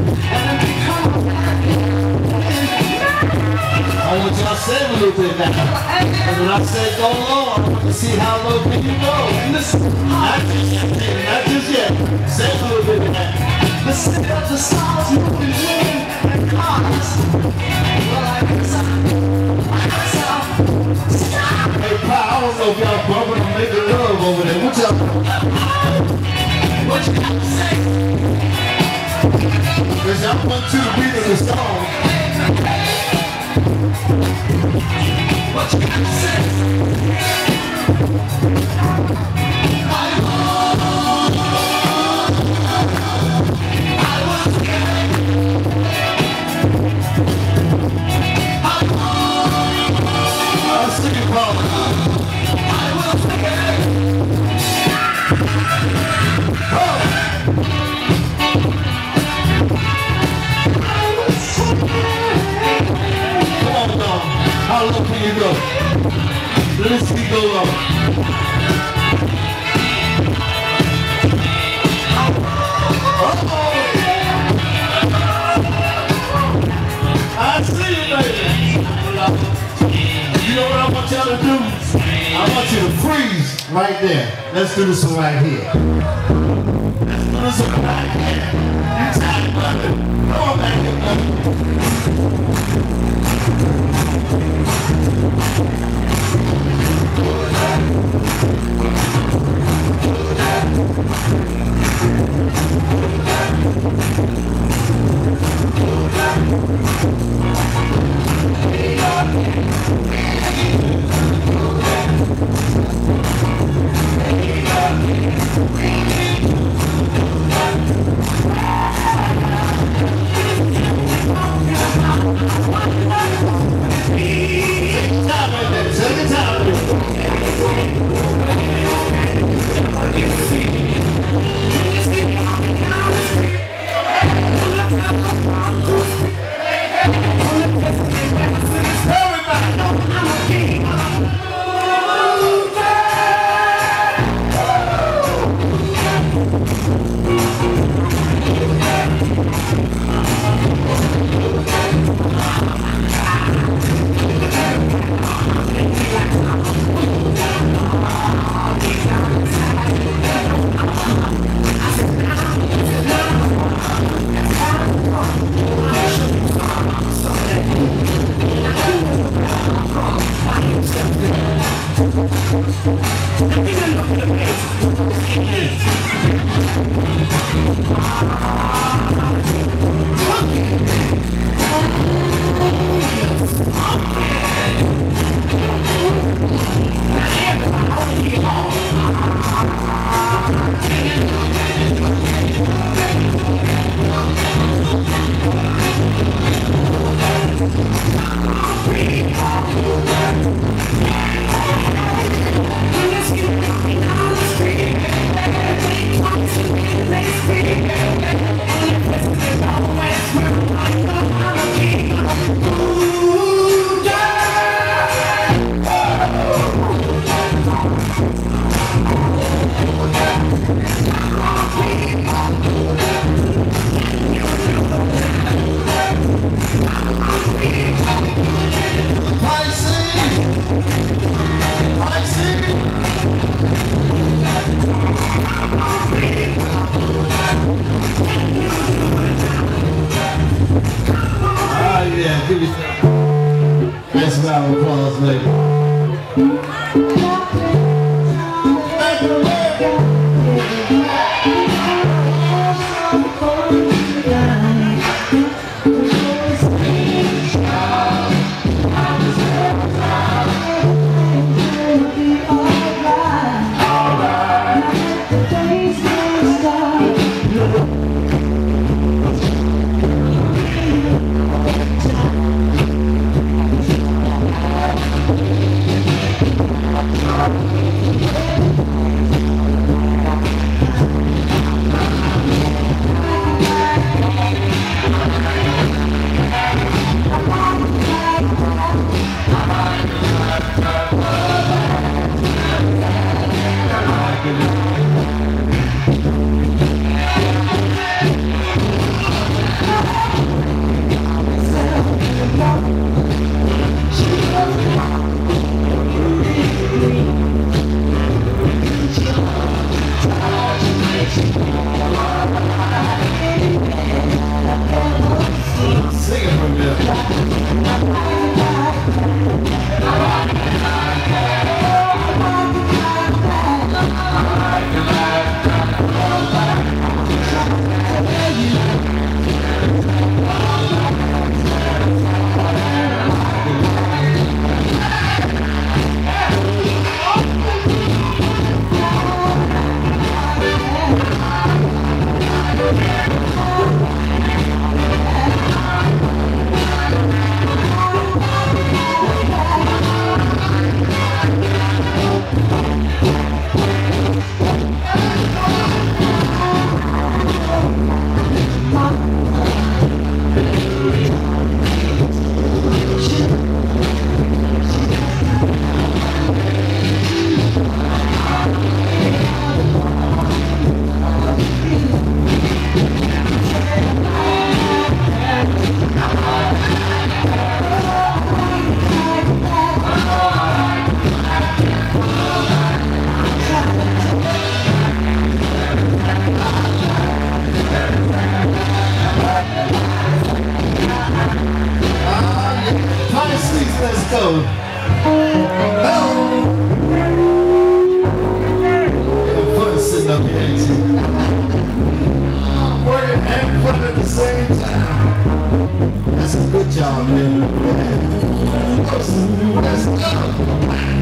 I want y'all to save a little bit now. And when I say go I want to see how low can you go. Not just yet, not just yet. A little bit that. The moving in and. Well, I guess I, guess I, Hey, Pa, I y'all Cause y'all want to the beat of the song. What you got to say? How low can you go? Let me see go low. Uh-oh. I see you, baby. You know what I want y'all to do? I want you to freeze right there. Let's do this one right here. Let's do this one right here. You tired, Applause, lady. Same time. That's a good job, man. Let's go.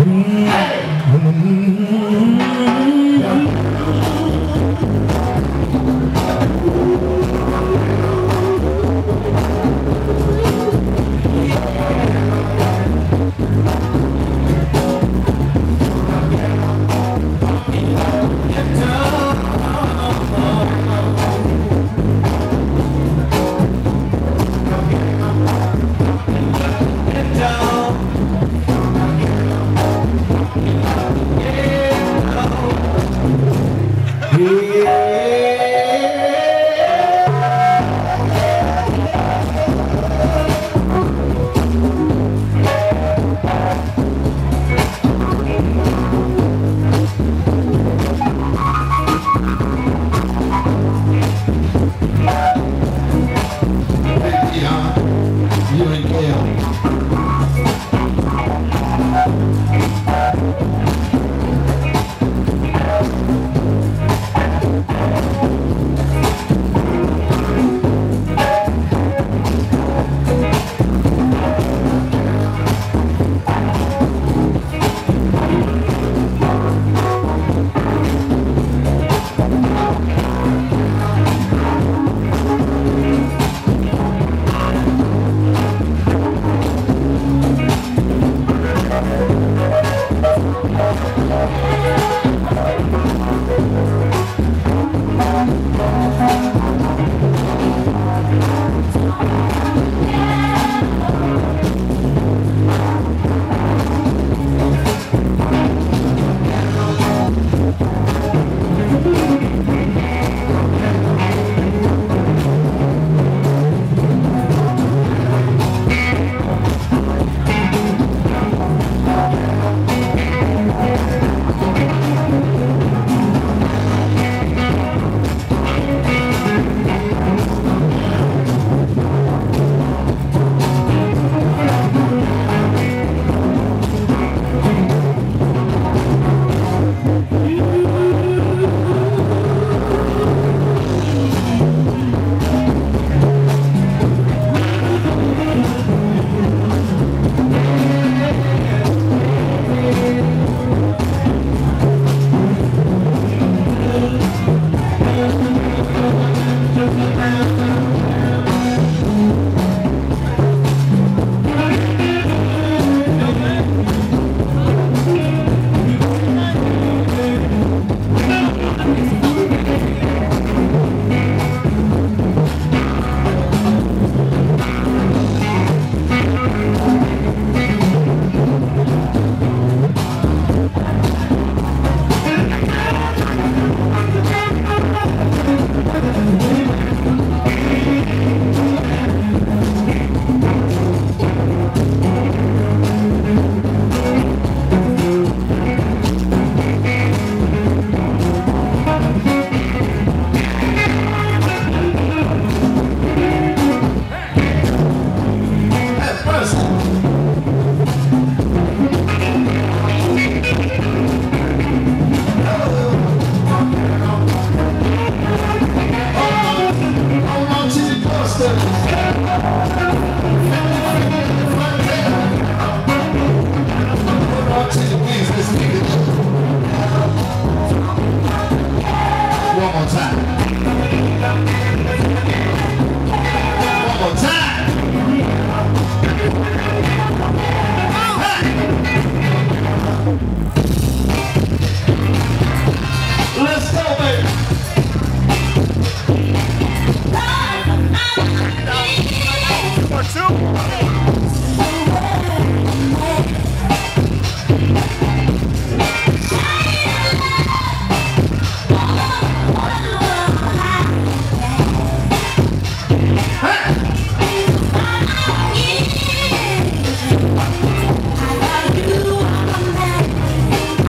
Down. Thank.